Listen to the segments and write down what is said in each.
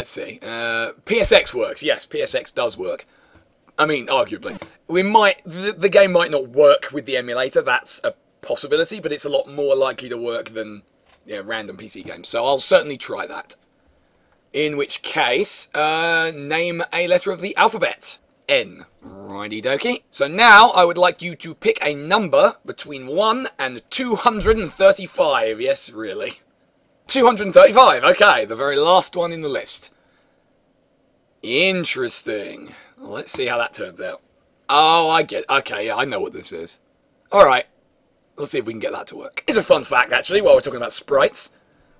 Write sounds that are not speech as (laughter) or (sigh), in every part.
Let's see. Uh, PSX works. Yes, PSX does work. I mean, arguably. We might, the, the game might not work with the emulator. That's a possibility, but it's a lot more likely to work than yeah, random PC games. So I'll certainly try that. In which case, uh, name a letter of the alphabet. N. Righty dokie. So now I would like you to pick a number between 1 and 235. Yes, really. 235, okay, the very last one in the list. Interesting. Let's see how that turns out. Oh, I get Okay, yeah, I know what this is. Alright. Let's see if we can get that to work. It's a fun fact, actually, while we're talking about sprites.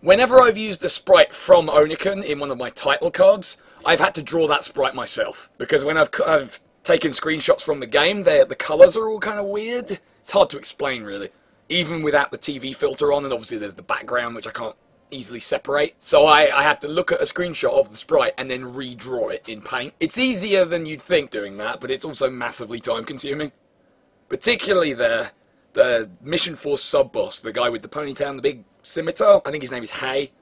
Whenever I've used a sprite from Oniken in one of my title cards, I've had to draw that sprite myself. Because when I've, I've taken screenshots from the game, the colours are all kind of weird. It's hard to explain, really. Even without the TV filter on, and obviously there's the background, which I can't easily separate. So I, I have to look at a screenshot of the sprite and then redraw it in paint. It's easier than you'd think doing that, but it's also massively time consuming. Particularly the, the Mission Force sub-boss, the guy with the ponytail and the big scimitar. I think his name is Hay.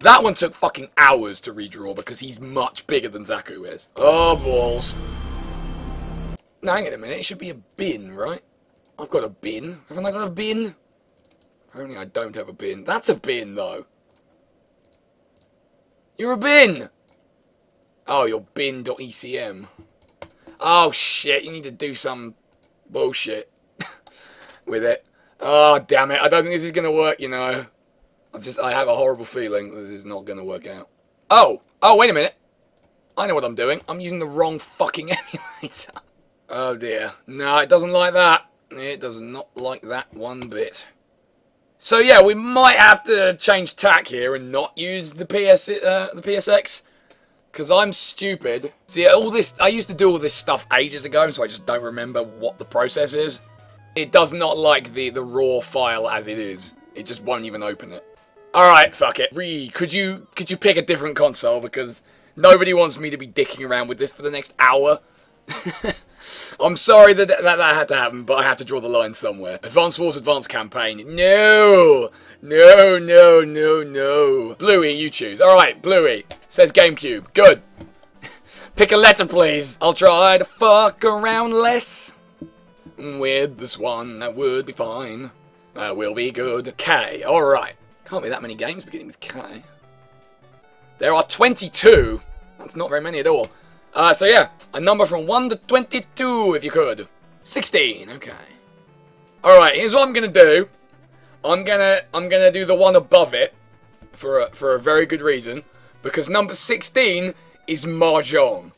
That one took fucking hours to redraw because he's much bigger than Zaku is. Oh, balls. Now, hang on a minute. It should be a bin, right? I've got a bin. Haven't I got a bin? Apparently I don't have a bin. That's a bin, though. You're a bin! Oh, you're bin.ecm. Oh, shit. You need to do some bullshit (laughs) with it. Oh, damn it. I don't think this is going to work, you know. I've just, I have a horrible feeling this is not going to work out. Oh, oh, wait a minute. I know what I'm doing. I'm using the wrong fucking (laughs) emulator. Oh, dear. No, it doesn't like that. It does not like that one bit. So yeah, we might have to change tack here and not use the PS uh, the PSX because I'm stupid. See, all this I used to do all this stuff ages ago, so I just don't remember what the process is. It does not like the the raw file as it is. It just won't even open it. All right, fuck it. Re, could you could you pick a different console because nobody wants me to be dicking around with this for the next hour. (laughs) I'm sorry that, that that had to happen, but I have to draw the line somewhere. Advance Wars Advance Campaign. No! No, no, no, no. Bluey, you choose. Alright, Bluey. Says GameCube. Good. (laughs) Pick a letter, please. I'll try to fuck around less. Mm, with this one, that would be fine. That will be good. K. Alright. Can't be that many games beginning with K. There are 22. That's not very many at all. Uh, so yeah, a number from 1 to 22, if you could. 16, okay. Alright, here's what I'm gonna do. I'm gonna, I'm gonna do the one above it, for a, for a very good reason, because number 16 is Mahjong.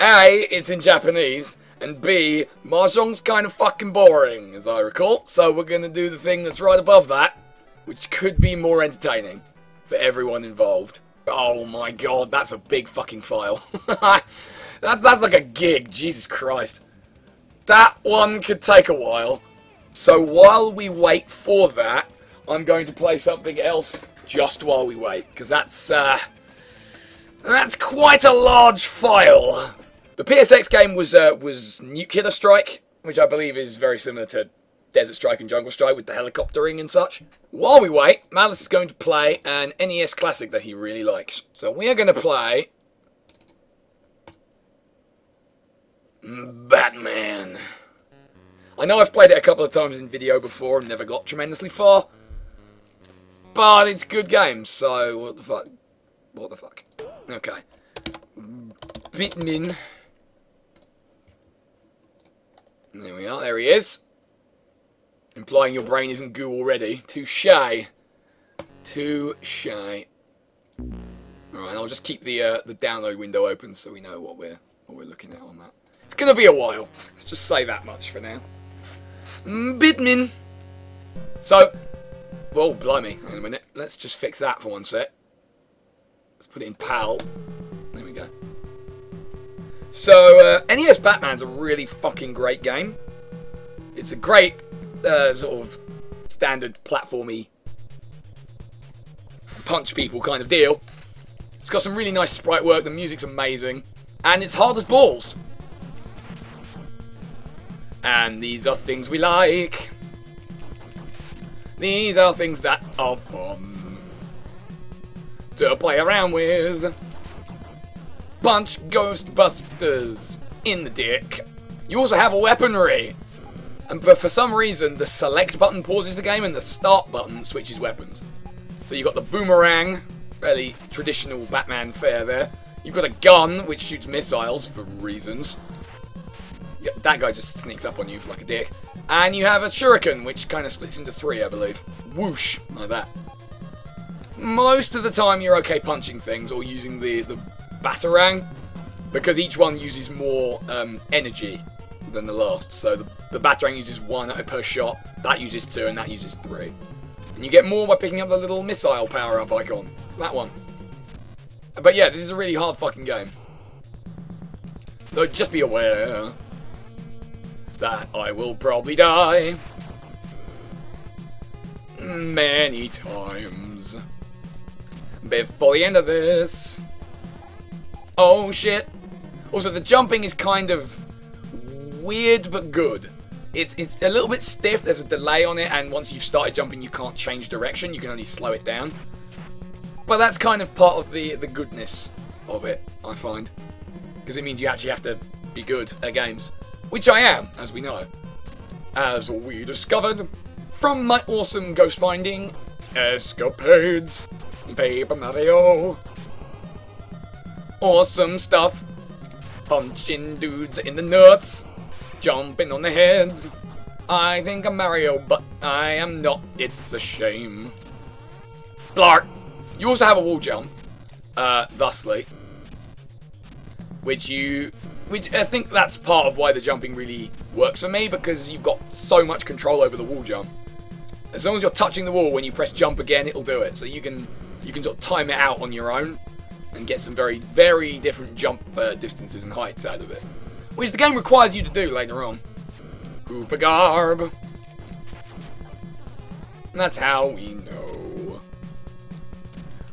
A, it's in Japanese, and B, Mahjong's kind of fucking boring, as I recall, so we're gonna do the thing that's right above that, which could be more entertaining for everyone involved. Oh my god, that's a big fucking file. (laughs) that's, that's like a gig, Jesus Christ. That one could take a while. So while we wait for that, I'm going to play something else just while we wait, because that's, uh, that's quite a large file. The PSX game was, uh, was Nuclear Strike, which I believe is very similar to Desert Strike and Jungle Strike with the helicoptering and such. While we wait, Malus is going to play an NES classic that he really likes. So we are going to play... Batman. I know I've played it a couple of times in video before and never got tremendously far. But it's a good game, so what the fuck? What the fuck? Okay. Bitmin. There we are, there he is. Implying your brain isn't goo already. Too shy. Too shy. Alright, I'll just keep the uh, the download window open so we know what we're what we're looking at on that. It's gonna be a while. Let's just say that much for now. Mm, Bitmin. So, well, blimey, hang a minute. Let's just fix that for one sec. Let's put it in PAL. There we go. So, uh, NES Batman's a really fucking great game. It's a great uh, sort of standard platformy punch people kind of deal. It's got some really nice sprite work, the music's amazing, and it's hard as balls. And these are things we like. These are things that are fun. to play around with. Punch Ghostbusters in the dick. You also have a weaponry. And but for some reason, the select button pauses the game and the start button switches weapons. So you've got the boomerang, fairly traditional Batman fare there. You've got a gun, which shoots missiles for reasons. Yeah, that guy just sneaks up on you like a dick. And you have a shuriken, which kind of splits into three, I believe. Whoosh, like that. Most of the time you're okay punching things or using the, the batarang, because each one uses more um, energy than the last. So the, the batarang uses one per shot, that uses two, and that uses three. And you get more by picking up the little missile power-up icon. That one. But yeah, this is a really hard fucking game. So just be aware that I will probably die many times before the end of this. Oh shit. Also, the jumping is kind of weird but good. It's, it's a little bit stiff, there's a delay on it, and once you've started jumping you can't change direction, you can only slow it down. But that's kind of part of the, the goodness of it, I find. Because it means you actually have to be good at games. Which I am, as we know. As we discovered from my awesome ghost finding escapades. Paper Mario. Awesome stuff. Punching dudes in the nuts. Jumping on the heads. I think I'm Mario, but I am not. It's a shame. Blark. You also have a wall jump. Uh, thusly. Which you which I think that's part of why the jumping really works for me, because you've got so much control over the wall jump. As long as you're touching the wall when you press jump again, it'll do it. So you can you can sort of time it out on your own and get some very, very different jump uh, distances and heights out of it. Which the game requires you to do later on. Hoopa Garb. That's how we know.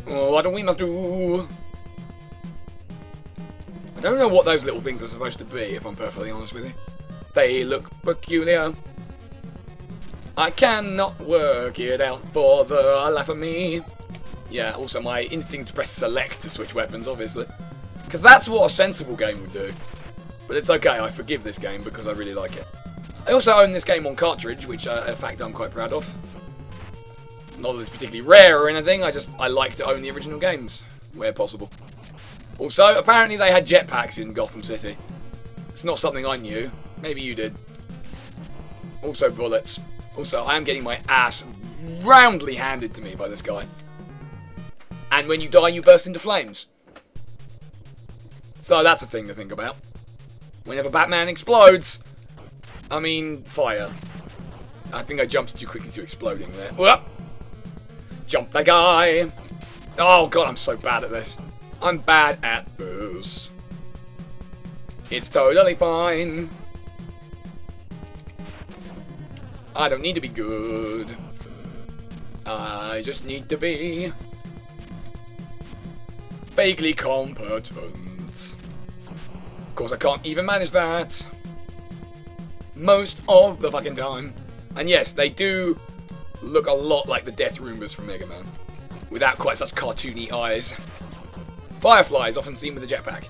what do we must do? I don't know what those little things are supposed to be, if I'm perfectly honest with you. They look peculiar. I cannot work it out for the life of me. Yeah, also my instinct to press select to switch weapons, obviously. Because that's what a sensible game would do. But it's okay, I forgive this game because I really like it. I also own this game on cartridge, which uh, in fact I'm quite proud of. Not that it's particularly rare or anything, I just I like to own the original games, where possible. Also, apparently they had jetpacks in Gotham City. It's not something I knew. Maybe you did. Also bullets. Also, I am getting my ass roundly handed to me by this guy. And when you die, you burst into flames. So that's a thing to think about. Whenever Batman explodes, I mean, fire. I think I jumped too quickly to exploding there. Whoop! Jump the guy! Oh god, I'm so bad at this. I'm bad at this. It's totally fine. I don't need to be good. I just need to be vaguely competent. Course, I can't even manage that. Most of the fucking time. And yes, they do look a lot like the Death Roombas from Mega Man. Without quite such cartoony eyes. Firefly is often seen with a jetpack.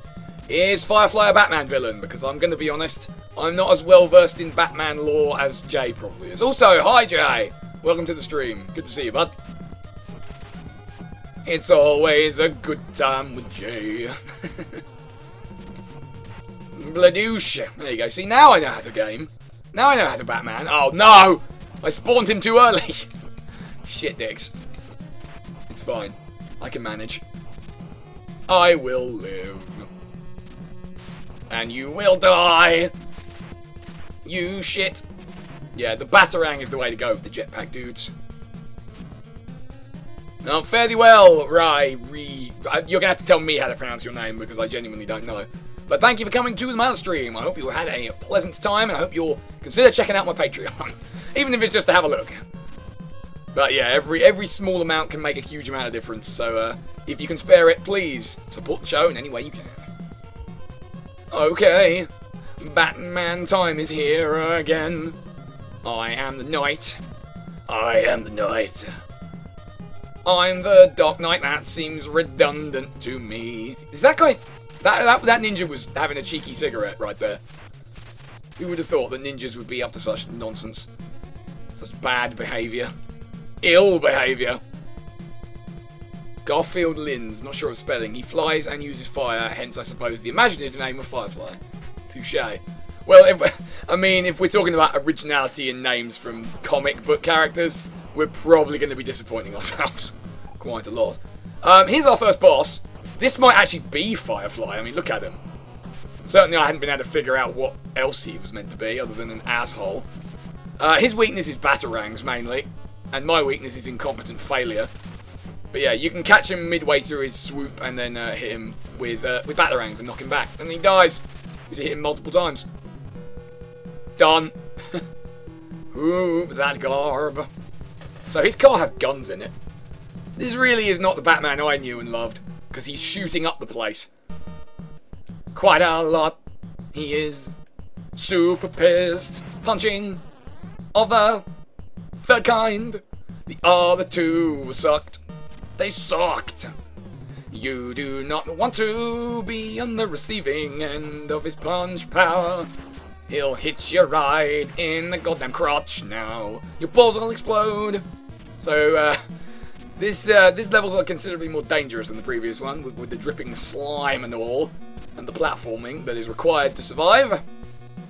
Is Firefly a Batman villain? Because I'm going to be honest, I'm not as well versed in Batman lore as Jay probably is. Also, hi Jay! Welcome to the stream. Good to see you, bud. It's always a good time with Jay. (laughs) Bladoosh. There you go. See, now I know how to game. Now I know how to Batman. Oh, no! I spawned him too early. (laughs) Shit dicks. It's fine. I can manage. I will live. And you will die! You shit! Yeah, the Batarang is the way to go with the jetpack dudes. Now, fairly well, Rai, re... You're gonna have to tell me how to pronounce your name because I genuinely don't know. But thank you for coming to the mail stream. I hope you had a pleasant time and I hope you'll consider checking out my Patreon. (laughs) Even if it's just to have a look. But yeah, every every small amount can make a huge amount of difference. So uh, if you can spare it, please support the show in any way you can. Okay, Batman time is here again. I am the knight. I am the knight. I'm the Dark Knight. That seems redundant to me. Is that guy... That, that, that ninja was having a cheeky cigarette right there. Who would have thought that ninjas would be up to such nonsense? Such bad behaviour. Ill behaviour. Garfield Lins, not sure of spelling. He flies and uses fire, hence I suppose the imaginative name of Firefly. Touche. Well, if, (laughs) I mean, if we're talking about originality in names from comic book characters, we're probably going to be disappointing (laughs) ourselves quite a lot. Um, here's our first boss. This might actually be Firefly. I mean, look at him. Certainly I hadn't been able to figure out what else he was meant to be, other than an asshole. Uh, his weakness is Batarangs, mainly. And my weakness is incompetent failure. But yeah, you can catch him midway through his swoop and then uh, hit him with uh, with Batarangs and knock him back. And he dies. Because you hit him multiple times. Done. (laughs) Ooh, that garb. So his car has guns in it. This really is not the Batman I knew and loved. Because he's shooting up the place. Quite a lot. He is super pissed. Punching of the third kind. The other two sucked. They sucked. You do not want to be on the receiving end of his punch power. He'll hit you right in the goddamn crotch now. Your balls will explode. So, uh, this uh, this levels are considerably more dangerous than the previous one, with, with the dripping slime and all, and the platforming that is required to survive.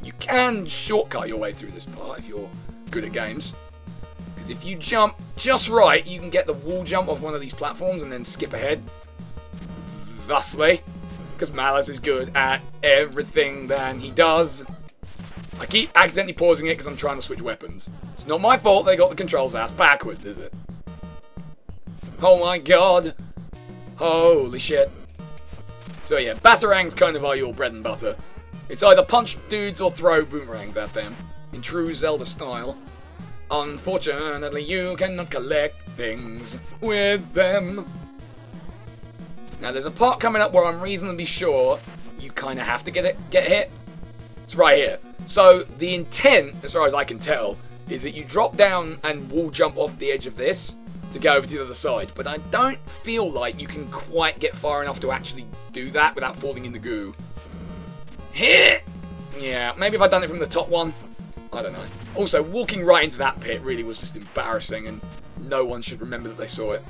You can shortcut your way through this part if you're good at games. Because if you jump just right, you can get the wall jump off one of these platforms and then skip ahead. Thusly. Because Malus is good at everything that he does. I keep accidentally pausing it because I'm trying to switch weapons. It's not my fault they got the controls ass backwards, is it? Oh my god. Holy shit. So yeah, batarangs kind of are your bread and butter. It's either punch dudes or throw boomerangs at them, in true Zelda style. Unfortunately, you cannot collect things with them. Now, there's a part coming up where I'm reasonably sure you kind of have to get it, get hit. It's right here. So, the intent, as far as I can tell, is that you drop down and wall jump off the edge of this to go over to the other side. But I don't feel like you can quite get far enough to actually do that without falling in the goo. Hit! Yeah, maybe if I'd done it from the top one. I don't know. Also, walking right into that pit really was just embarrassing and no one should remember that they saw it.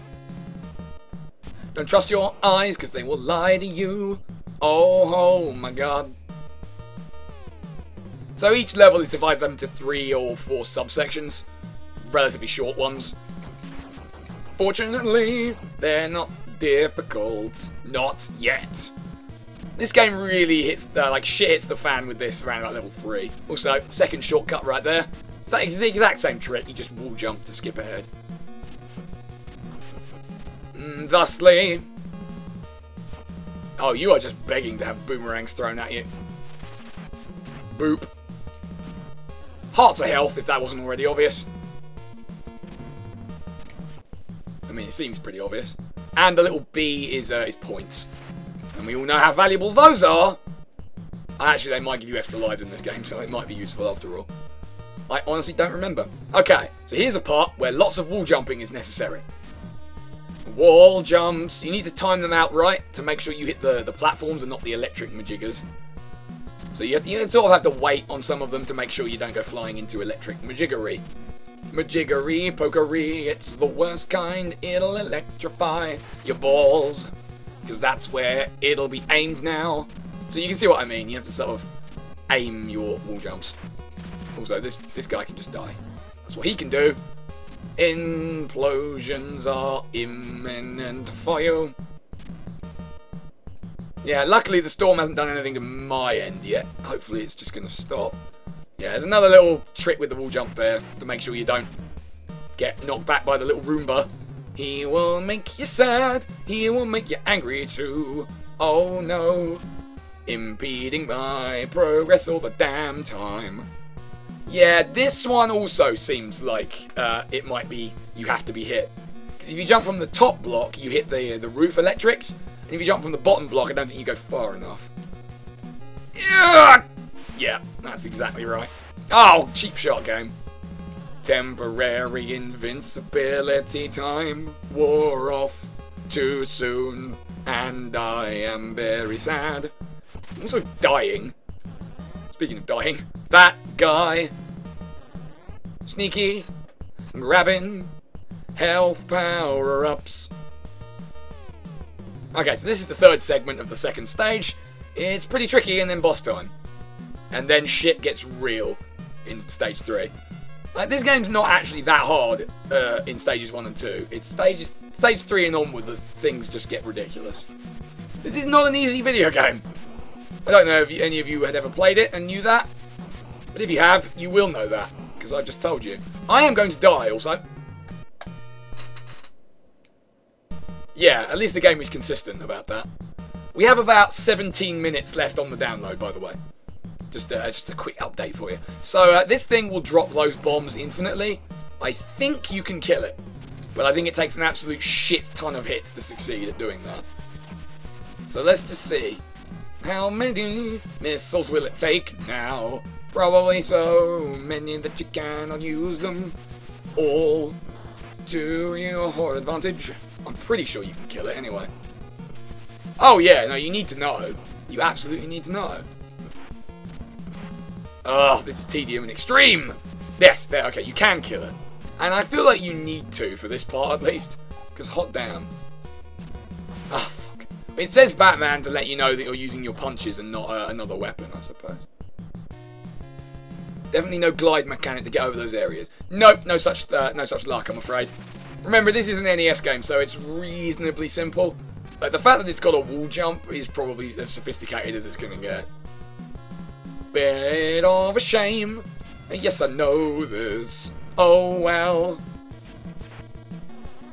Don't trust your eyes because they will lie to you. Oh, oh my god. So each level is divided into three or four subsections. Relatively short ones. Fortunately, they're not difficult. Not yet. This game really hits, the, like, shit hits the fan with this around about level 3. Also, second shortcut right there. It's the exact same trick, you just wall jump to skip ahead. Mm, thusly... Oh, you are just begging to have boomerangs thrown at you. Boop. Hearts of health, if that wasn't already obvious. I mean, it seems pretty obvious. And the little B is, uh, is points. And we all know how valuable those are. Actually, they might give you extra lives in this game, so it might be useful after all. I honestly don't remember. Okay, so here's a part where lots of wall jumping is necessary. Wall jumps. You need to time them out right to make sure you hit the, the platforms and not the electric majiggers. So you, you sort of have to wait on some of them to make sure you don't go flying into electric majiggery. Majiggery, pokery, it's the worst kind. It'll electrify your balls because that's where it'll be aimed now. So you can see what I mean. You have to sort of aim your wall jumps. Also, this this guy can just die. That's what he can do. Implosions are imminent for you. Yeah, luckily the storm hasn't done anything to my end yet. Hopefully it's just going to stop. Yeah, there's another little trick with the wall jump there to make sure you don't get knocked back by the little Roomba. He will make you sad, he will make you angry too. Oh no, impeding my progress all the damn time. Yeah, this one also seems like uh, it might be, you have to be hit. Because if you jump from the top block, you hit the, the roof electrics. And if you jump from the bottom block, I don't think you go far enough. Yeah, that's exactly right. Oh, cheap shot game. Temporary invincibility time wore off too soon, and I am very sad. I'm also dying. Speaking of dying, that guy. Sneaky, grabbing health power ups. Okay, so this is the third segment of the second stage. It's pretty tricky and then boss time. And then shit gets real in stage three. Like, this game's not actually that hard uh, in stages one and two. It's stages stage three and onward that things just get ridiculous. This is not an easy video game. I don't know if any of you had ever played it and knew that, but if you have, you will know that because I just told you. I am going to die also. Yeah, at least the game is consistent about that. We have about 17 minutes left on the download, by the way. Just, uh, just a quick update for you. So uh, this thing will drop those bombs infinitely. I think you can kill it. But I think it takes an absolute shit ton of hits to succeed at doing that. So let's just see. How many missiles will it take now? Probably so many that you cannot use them all to your advantage. I'm pretty sure you can kill it anyway. Oh yeah, no, you need to know. You absolutely need to know. Oh, this is tedium and extreme! Yes, there, okay, you can kill it. And I feel like you need to, for this part at least. Because hot damn. Ah, oh, fuck. It says Batman to let you know that you're using your punches and not uh, another weapon, I suppose. Definitely no glide mechanic to get over those areas. Nope, no such uh, no such luck, I'm afraid. Remember, this is an NES game, so it's reasonably simple. Like, the fact that it's got a wall jump is probably as sophisticated as it's going to get. Bit of a shame. Yes, I know this. Oh, well.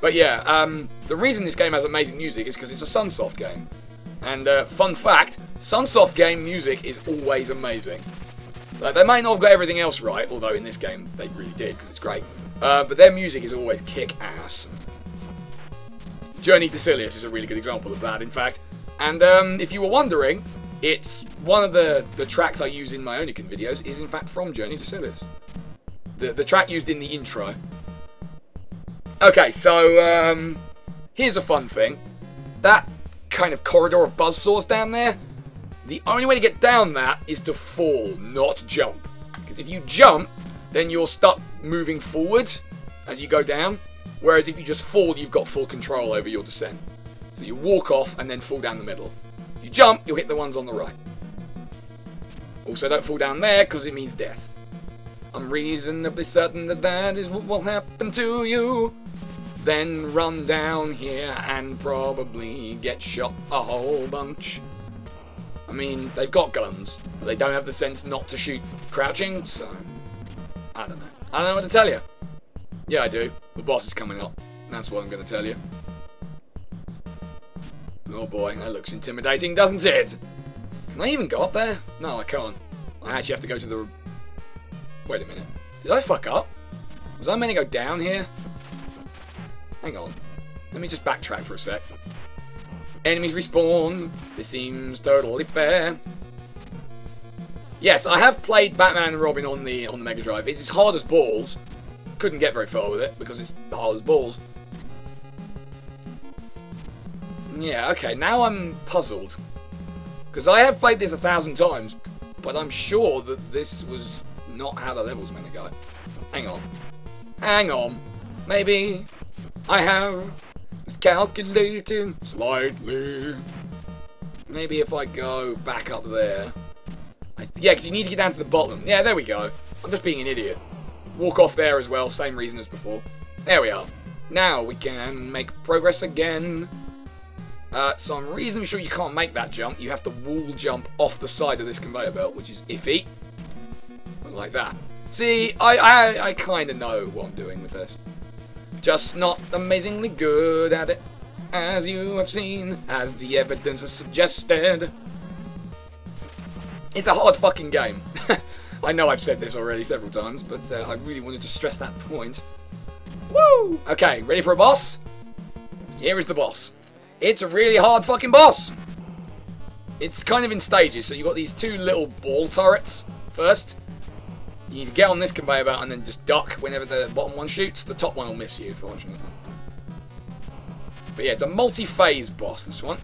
But yeah, um, the reason this game has amazing music is because it's a Sunsoft game. And uh, fun fact, Sunsoft game music is always amazing. Like, they may not have got everything else right, although in this game they really did, because it's great. Uh, but their music is always kick-ass. Journey to Silius is a really good example of that, in fact. And um, if you were wondering, it's one of the, the tracks I use in my Oniken videos is in fact from Journey to Silius. The, the track used in the intro. Okay, so um, here's a fun thing. That kind of corridor of buzzsaws down there, the only way to get down that is to fall, not jump. Because if you jump, then you're stuck moving forward as you go down. Whereas if you just fall, you've got full control over your descent. So you walk off and then fall down the middle. You jump, you'll hit the ones on the right. Also, don't fall down there because it means death. I'm reasonably certain that that is what will happen to you. Then run down here and probably get shot a whole bunch. I mean, they've got guns, but they don't have the sense not to shoot crouching, so... I don't know. I don't know what to tell you. Yeah, I do. The boss is coming up. That's what I'm going to tell you. Oh boy, that looks intimidating, doesn't it? Can I even go up there? No, I can't. I actually have to go to the... Wait a minute. Did I fuck up? Was I meant to go down here? Hang on. Let me just backtrack for a sec. Enemies respawn. This seems totally fair. Yes, I have played Batman and Robin on the on the Mega Drive. It's as hard as balls. Couldn't get very far with it because it's hard as balls. Yeah, okay, now I'm puzzled. Because I have played this a thousand times, but I'm sure that this was not how the level's meant to go. Hang on. Hang on. Maybe I have miscalculated slightly. Maybe if I go back up there. I, yeah, because you need to get down to the bottom. Yeah, there we go. I'm just being an idiot. Walk off there as well, same reason as before. There we are. Now we can make progress again. Uh, so I'm reasonably sure you can't make that jump. You have to wall jump off the side of this conveyor belt, which is iffy. Like that. See, I, I, I kind of know what I'm doing with this. Just not amazingly good at it, as you have seen, as the evidence has suggested. It's a hard fucking game. (laughs) I know I've said this already several times, but uh, I really wanted to stress that point. Woo! Okay, ready for a boss? Here is the boss. It's a really hard fucking boss. It's kind of in stages, so you've got these two little ball turrets first. You need to get on this conveyor belt and then just duck whenever the bottom one shoots. The top one will miss you, fortunately. But yeah, it's a multi-phase boss, this one.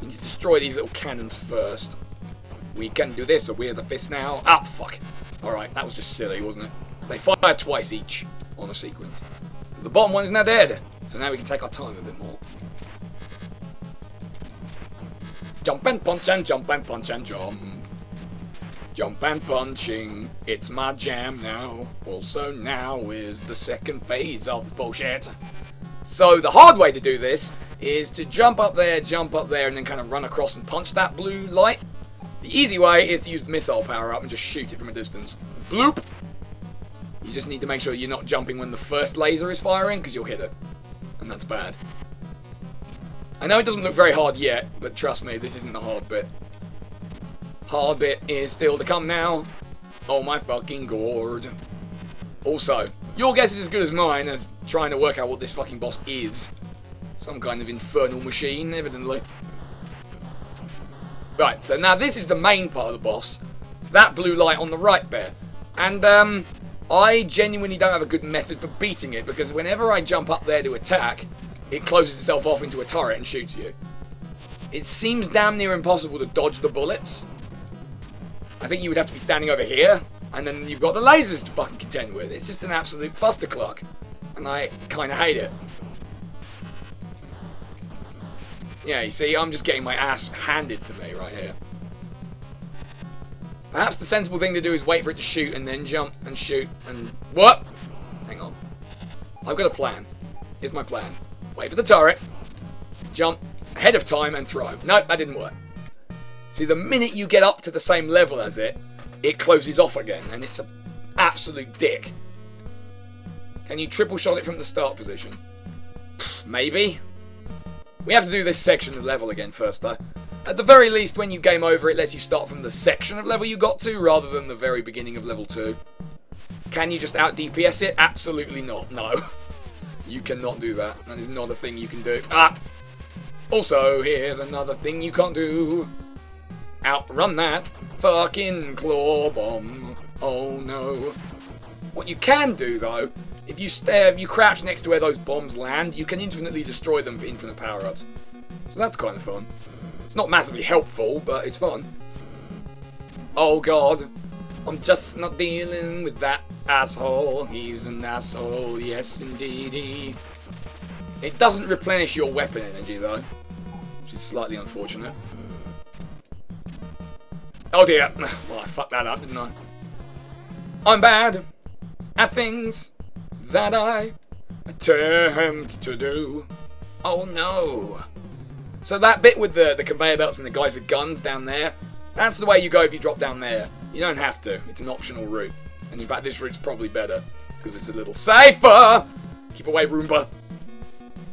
You need to destroy these little cannons first. We can do this, so we're the fist now. Ah, fuck. Alright, that was just silly, wasn't it? They fire twice each on a sequence. The bottom one is now dead. So now we can take our time a bit more. Jump and punch and jump and punch and jump. Jump and punching, it's my jam now. Also now is the second phase of the bullshit. So the hard way to do this is to jump up there, jump up there, and then kind of run across and punch that blue light. The easy way is to use missile power up and just shoot it from a distance. Bloop! You just need to make sure you're not jumping when the first laser is firing, because you'll hit it. And that's bad. I know it doesn't look very hard yet, but trust me, this isn't the hard bit. Hard bit is still to come now. Oh my fucking god. Also, your guess is as good as mine as trying to work out what this fucking boss is. Some kind of infernal machine, evidently. Right, so now this is the main part of the boss. It's that blue light on the right there. And, um, I genuinely don't have a good method for beating it because whenever I jump up there to attack, it closes itself off into a turret and shoots you. It seems damn near impossible to dodge the bullets. I think you would have to be standing over here, and then you've got the lasers to fucking contend with. It's just an absolute fustercluck, and I kind of hate it. Yeah, you see, I'm just getting my ass handed to me right here. Perhaps the sensible thing to do is wait for it to shoot and then jump and shoot and... What? Hang on. I've got a plan. Here's my plan. Wait for the turret, jump ahead of time and throw. No, that didn't work. See, the minute you get up to the same level as it, it closes off again, and it's an absolute dick. Can you triple shot it from the start position? Maybe. We have to do this section of level again first, though. At the very least, when you game over, it lets you start from the section of level you got to, rather than the very beginning of level 2. Can you just out DPS it? Absolutely not, no. (laughs) You cannot do that. That is not a thing you can do. Ah! Also, here's another thing you can't do. Outrun that fucking claw bomb. Oh no. What you can do, though, if you stare, if you crouch next to where those bombs land, you can infinitely destroy them for infinite power-ups. So that's kind of fun. It's not massively helpful, but it's fun. Oh god. I'm just not dealing with that asshole. He's an asshole, yes indeedy. It doesn't replenish your weapon energy though, which is slightly unfortunate. Oh dear. (sighs) Well, I fucked that up, didn't I? I'm bad at things that I attempt to do. Oh no. So that bit with the, the conveyor belts and the guys with guns down there, that's the way you go if you drop down there. You don't have to. It's an optional route. And in fact, this route's probably better, because it's a little safer. Keep away, Roomba.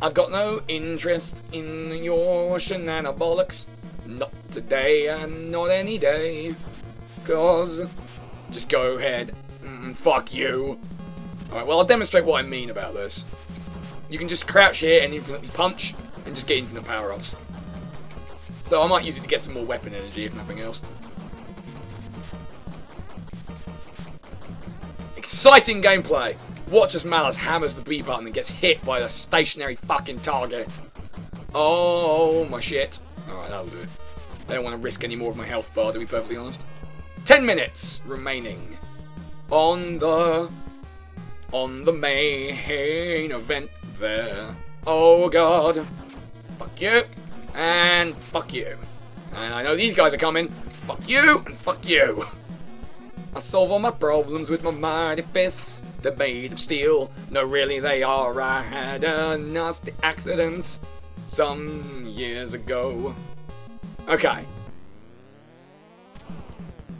I've got no interest in your shenanigans. Not today and not any day. Cause, just go ahead. Mm, fuck you. Alright, well, I'll demonstrate what I mean about this. You can just crouch here and infinitely punch, and just get infinite power-ups. So I might use it to get some more weapon energy, if nothing else. Exciting gameplay! Watch as Malus hammers the B button and gets hit by the stationary fucking target. Oh, my shit. Alright, that'll do it. I don't want to risk any more of my health bar, to be perfectly honest. Ten minutes remaining on the on the main event there. Oh god. Fuck you. And fuck you. And I know these guys are coming. Fuck you and fuck you. I solve all my problems with my mighty fists. They're made of steel. No, really, they are. I had a nasty accident some years ago. Okay.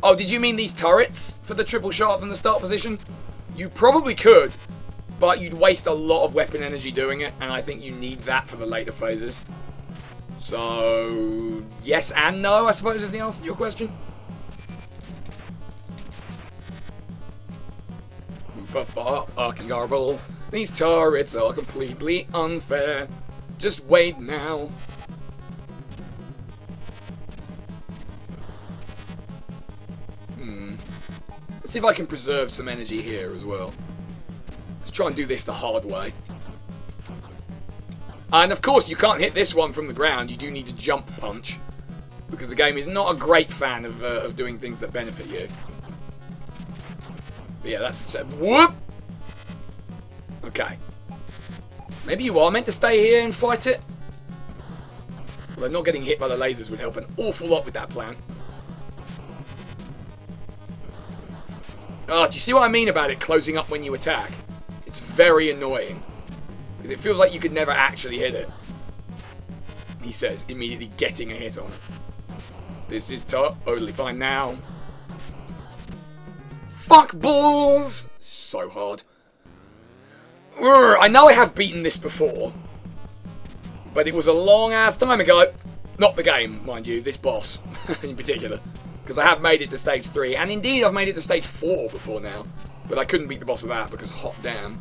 Oh, did you mean these turrets for the triple shot from the start position? You probably could, but you'd waste a lot of weapon energy doing it, and I think you need that for the later phases. So, yes and no, I suppose is the answer to your question. Fucking garble. These turrets are completely unfair. Just wait now. Hmm. Let's see if I can preserve some energy here as well. Let's try and do this the hard way. And of course, you can't hit this one from the ground. You do need to jump punch. Because the game is not a great fan of, uh, of doing things that benefit you. But yeah, that's... Whoop! Okay. Maybe you are meant to stay here and fight it? Although not getting hit by the lasers would help an awful lot with that plan. Oh, do you see what I mean about it closing up when you attack? It's very annoying. Because it feels like you could never actually hit it. He says, immediately getting a hit on it. This is totally fine now. Fuck balls! So hard. Urgh, I know I have beaten this before. But it was a long ass time ago. Not the game, mind you, this boss (laughs) in particular. Because I have made it to stage 3, and indeed I've made it to stage 4 before now. But I couldn't beat the boss of that because hot damn.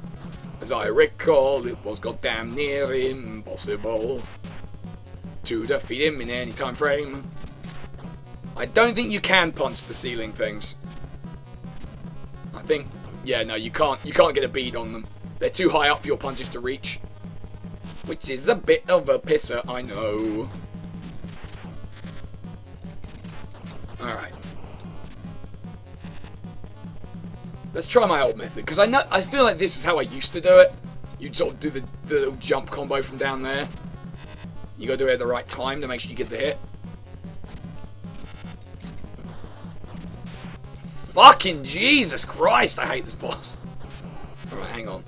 As I recall, it was goddamn near impossible to defeat him in any time frame. I don't think you can punch the ceiling things. I think, yeah, no, you can't. You can't get a bead on them. They're too high up for your punches to reach. Which is a bit of a pisser, I know. Alright. Let's try my old method, because I know I feel like this is how I used to do it. You'd sort of do the, the little jump combo from down there. You gotta do it at the right time to make sure you get the hit. Fucking Jesus Christ, I hate this boss. Alright, hang on.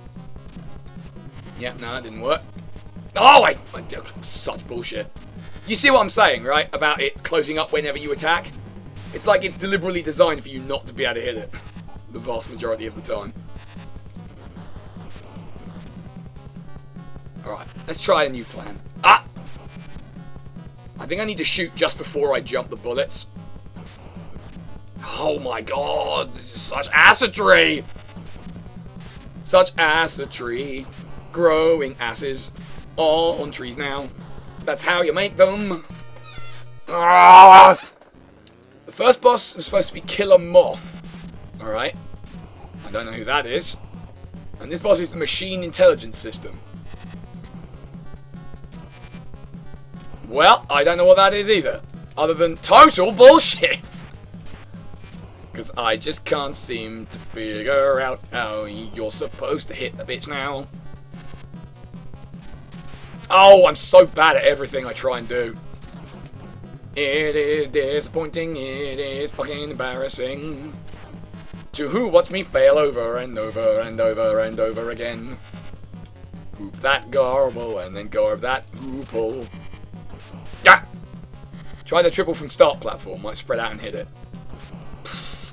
Yep, no, that didn't work. Oh, I, I such bullshit. You see what I'm saying, right? About it closing up whenever you attack? It's like it's deliberately designed for you not to be able to hit it. The vast majority of the time. Alright, let's try a new plan. Ah! I think I need to shoot just before I jump the bullets. Oh my god, this is such assetry! Such assetry. Growing asses. On trees now. That's how you make them. Ah! The first boss was supposed to be Killer Moth. Alright. I don't know who that is. And this boss is the Machine Intelligence System. Well, I don't know what that is either. Other than total bullshit. (laughs) Because I just can't seem to figure out how you're supposed to hit the bitch now. Oh, I'm so bad at everything I try and do. It is disappointing, it is fucking embarrassing. To who watch me fail over and over and over and over again. Hoop that garble and then garb that hoople. Yeah! Try the triple from start platform, might spread out and hit it.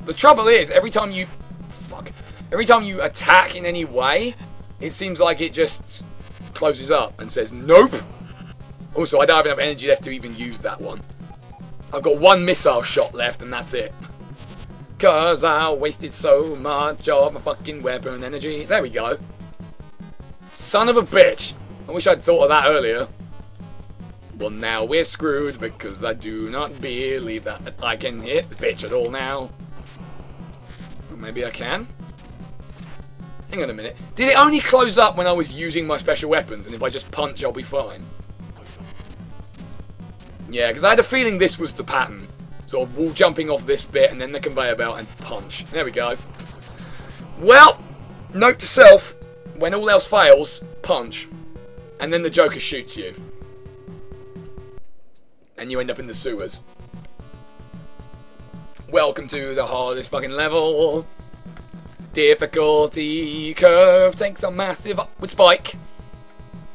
The trouble is, every time you... Fuck. Every time you attack in any way, it seems like it just closes up and says, Nope! Also, I don't have enough energy left to even use that one. I've got one missile shot left and that's it. Cause I wasted so much of my fucking weapon energy. There we go. Son of a bitch. I wish I'd thought of that earlier. Well, now we're screwed because I do not believe that I can hit the bitch at all now. Maybe I can. Hang on a minute. Did it only close up when I was using my special weapons and if I just punch I'll be fine? Yeah, because I had a feeling this was the pattern. Sort of wall jumping off this bit and then the conveyor belt and punch. There we go. Well, note to self, when all else fails, punch. And then the Joker shoots you. And you end up in the sewers. Welcome to the hardest fucking level. Difficulty curve takes a massive upward spike.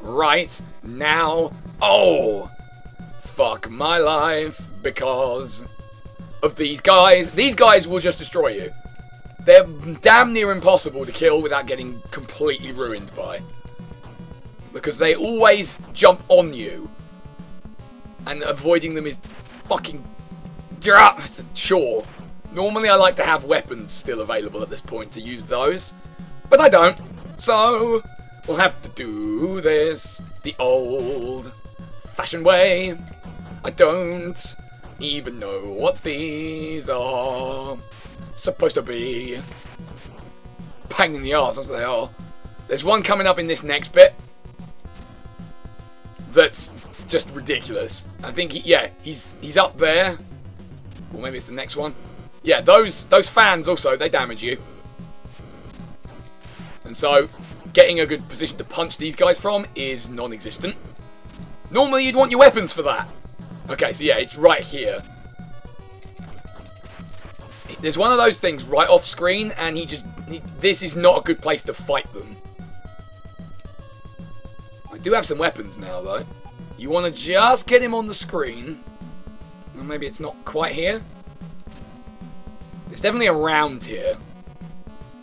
Right now. Oh! fuck my life because of these guys. These guys will just destroy you. They're damn near impossible to kill without getting completely ruined by. Because they always jump on you. And avoiding them is fucking... A chore. Normally I like to have weapons still available at this point to use those. But I don't. So, we'll have to do this the old fashioned way. I don't even know what these are. supposed to be. Pain in the arse, that's what they are. There's one coming up in this next bit that's just ridiculous. I think, he, yeah, he's he's up there. Or maybe it's the next one. Yeah, those those fans also, they damage you. And so, getting a good position to punch these guys from is non-existent. Normally you'd want your weapons for that. Okay, so yeah, it's right here. There's one of those things right off screen, and he just... He, this is not a good place to fight them. I do have some weapons now, though. You want to just get him on the screen. Maybe it's not quite here. It's definitely around here.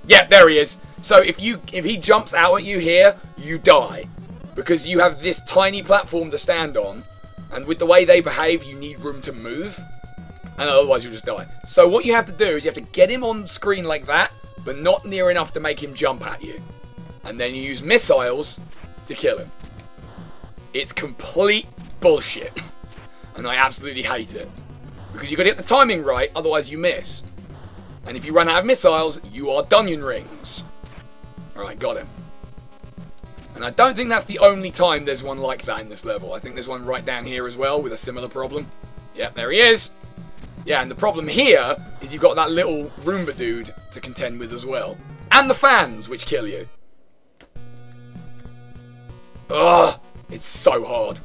Yeah, there he is. So if you if he jumps out at you here, you die. Because you have this tiny platform to stand on. And with the way they behave, you need room to move. And otherwise you'll just die. So what you have to do is you have to get him on screen like that, but not near enough to make him jump at you. And then you use missiles to kill him. It's complete bullshit. (laughs) And I absolutely hate it. Because you've got to get the timing right, otherwise you miss. And if you run out of missiles, you are Dunyan Rings. Alright, got him. And I don't think that's the only time there's one like that in this level. I think there's one right down here as well with a similar problem. Yep, there he is. Yeah, and the problem here is you've got that little Roomba dude to contend with as well. And the fans, which kill you. Ugh, it's so hard.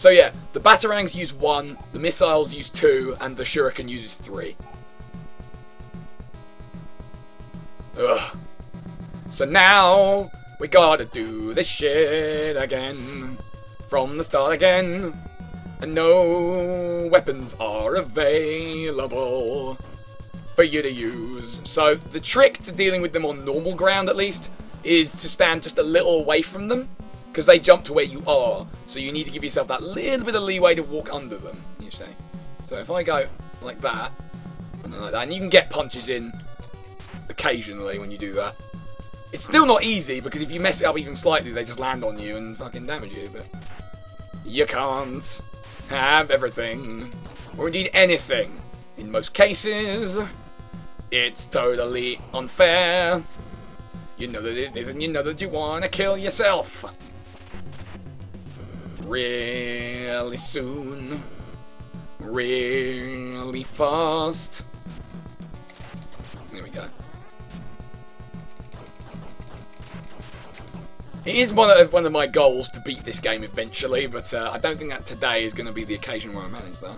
So yeah, the Batarangs use one, the missiles use two, and the Shuriken uses three. Ugh. So now, we gotta do this shit again. From the start again. And no weapons are available for you to use. So the trick to dealing with them on normal ground at least is to stand just a little away from them because they jump to where you are. So you need to give yourself that little bit of leeway to walk under them, you see. So if I go like that, and like that, and you can get punches in occasionally when you do that. It's still not easy because if you mess it up even slightly, they just land on you and fucking damage you, but you can't have everything, or indeed anything. In most cases, it's totally unfair. You know that it is, and you know that you want to kill yourself. Really soon. Really fast. There we go. It is one of, one of my goals to beat this game eventually, but uh, I don't think that today is going to be the occasion where I manage that.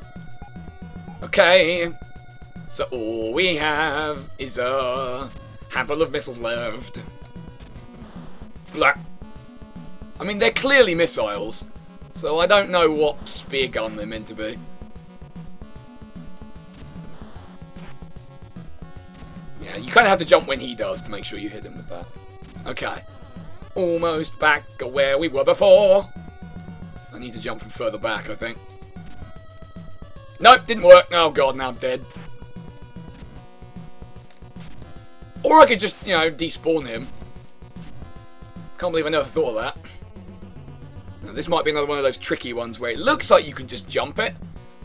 Okay, so all we have is a handful of missiles left. Blah. I mean, they're clearly missiles, so I don't know what spear gun they're meant to be. Yeah, you kind of have to jump when he does to make sure you hit him with that. Okay. Almost back where we were before. I need to jump from further back, I think. Nope, didn't work. Oh god, now I'm dead. Or I could just, you know, despawn him. Can't believe I never thought of that. Now, this might be another one of those tricky ones where it looks like you can just jump it,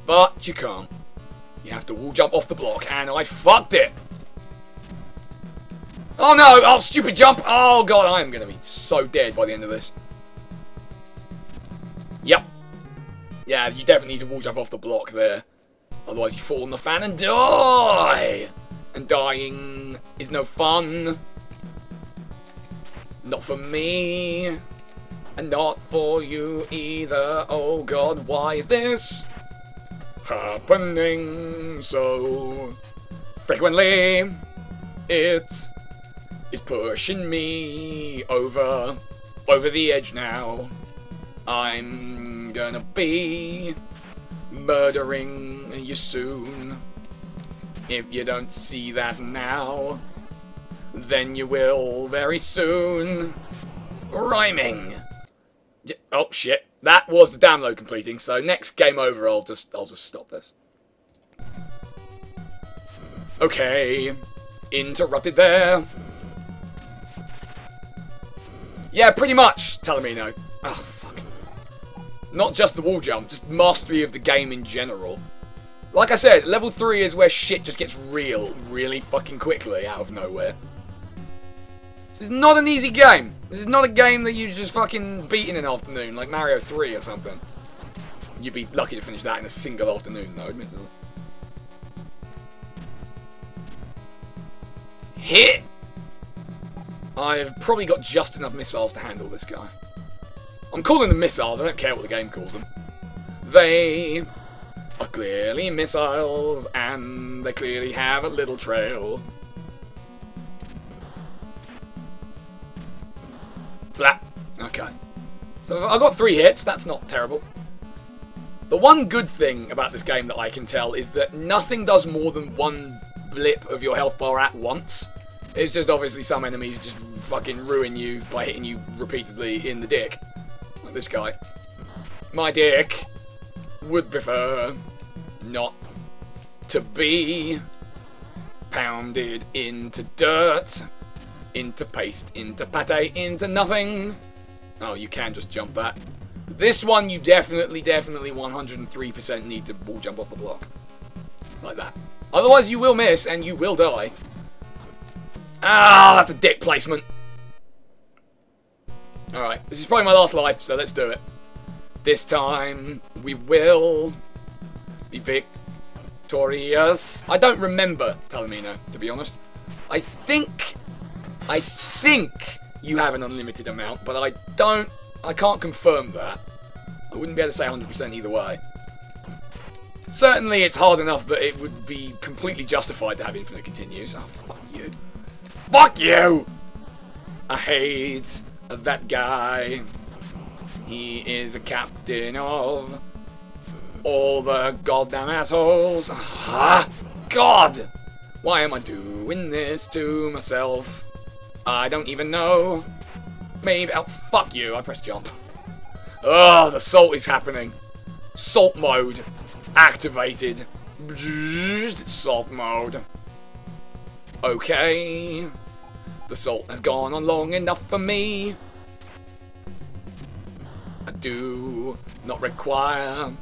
but you can't. You have to wall jump off the block, and I fucked it! Oh no! Oh, stupid jump! Oh god, I am going to be so dead by the end of this. Yep. Yeah, you definitely need to wall jump off the block there. Otherwise you fall on the fan and die! And dying is no fun. Not for me. And not for you either. Oh god, why is this happening so frequently? It's is pushing me over, over the edge now. I'm gonna be murdering you soon. If you don't see that now, then you will very soon. Rhyming. Oh shit, that was the download completing. So next game over, I'll just I'll just stop this. Okay, interrupted there. Yeah, pretty much, Talamino. Oh, ah, fuck. Not just the wall jump, just mastery of the game in general. Like I said, level 3 is where shit just gets real, really fucking quickly out of nowhere. This is not an easy game. This is not a game that you just fucking beat in an afternoon, like Mario 3 or something. You'd be lucky to finish that in a single afternoon, though, admittedly. Hit! I've probably got just enough missiles to handle this guy. I'm calling them missiles, I don't care what the game calls them. They are clearly missiles, and they clearly have a little trail. So I got three hits, that's not terrible. The one good thing about this game that I can tell is that nothing does more than one blip of your health bar at once. It's just obviously some enemies just fucking ruin you by hitting you repeatedly in the dick. Like this guy. My dick would prefer not to be pounded into dirt, into paste, into pate, into nothing. Oh, you can just jump that. This one, you definitely, definitely 103% need to wall jump off the block. Like that. Otherwise, you will miss and you will die. Ah, that's a dick placement. Alright, this is probably my last life, so let's do it. This time, we will be victorious. I don't remember Talamino, to be honest. I think, I think you have an unlimited amount, but I don't, I can't confirm that. I wouldn't be able to say 100% either way. Certainly it's hard enough that it would be completely justified to have infinite continues. Oh, fuck you. Fuck you! I hate that guy. He is a captain of all the goddamn assholes. Ah, God! Why am I doing this to myself? I don't even know. Maybe, oh, fuck you, I pressed jump. Oh, the salt is happening. Salt mode activated. Salt mode. Okay. The salt has gone on long enough for me. I do not require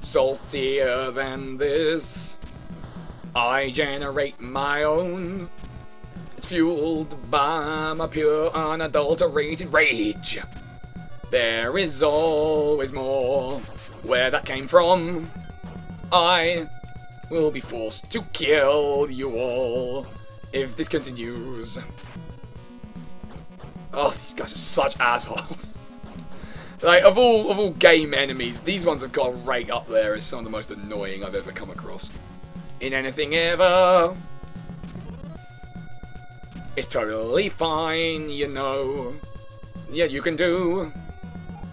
saltier than this. I generate my own. Fueled by my pure unadulterated rage. There is always more. Where that came from, I will be forced to kill you all if this continues. Oh, these guys are such assholes. like, of all of all game enemies, these ones have got right up there as some of the most annoying I've ever come across. In anything ever. It's totally fine, you know. Yeah, you can do.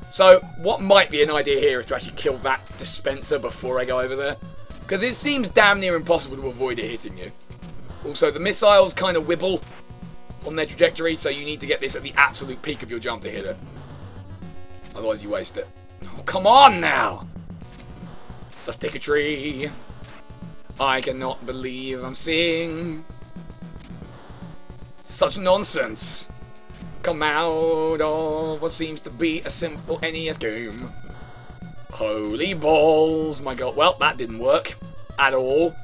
So, what might be an idea here is to actually kill that dispenser before I go over there. Because it seems damn near impossible to avoid it hitting you. Also, the missiles kind of wibble on their trajectory, so you need to get this at the absolute peak of your jump to hit it. Otherwise, you waste it. Oh, come on now! Such tree. I cannot believe I'm seeing such nonsense come out of what seems to be a simple NES game. Holy balls, my god. Well, that didn't work at all.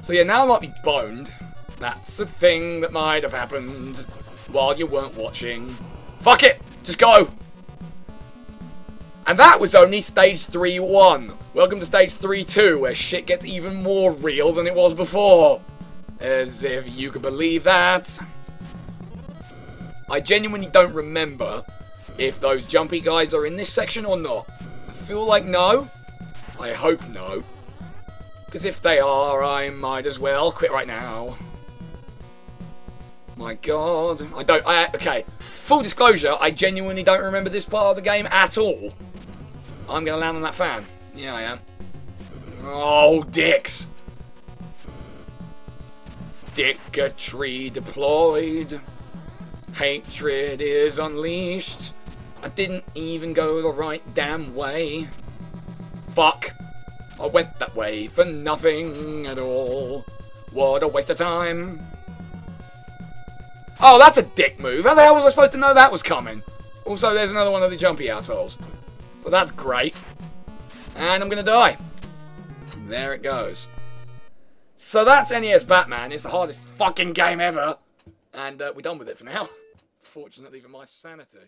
So yeah, now I might be boned. That's a thing that might have happened while you weren't watching. Fuck it! Just go! And that was only stage 3-1. Welcome to stage 3-2, where shit gets even more real than it was before. As if you could believe that. I genuinely don't remember if those jumpy guys are in this section or not. I feel like no. I hope no. Because if they are, I might as well quit right now. My god. I don't... I, okay. Full disclosure, I genuinely don't remember this part of the game at all. I'm going to land on that fan. Yeah, I am. Oh, dicks. Dickatry deployed. Hatred is unleashed. I didn't even go the right damn way. Fuck. I went that way for nothing at all. What a waste of time. Oh, that's a dick move. How the hell was I supposed to know that was coming? Also, there's another one of the jumpy assholes. So that's great. And I'm gonna die. there it goes. So that's NES Batman. It's the hardest fucking game ever. And uh, we're done with it for now. (laughs) Fortunately for my sanity.